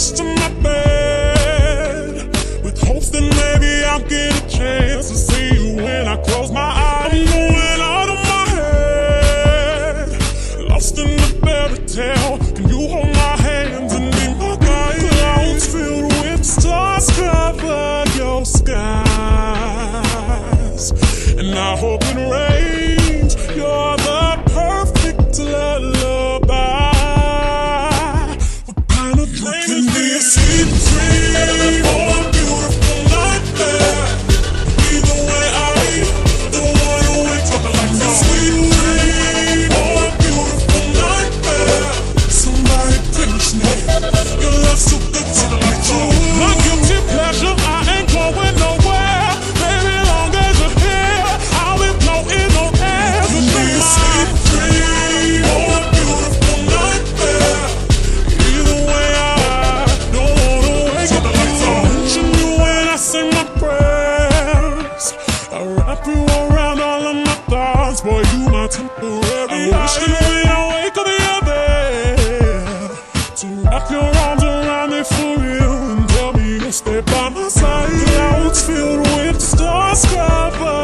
just in my bed. With hopes that maybe I'll get a chance to see you when I close my eyes. I'm going out of my head. Lost in the fairy tale. Can you hold my hands and be my guide? Clouds filled with stars cover your skies. And I hope it rains. Cause boy, you my temporary. I wish you would wake up the other To wrap your arms around me for real And tell me you'll stay by my side. Clouds filled with stars covered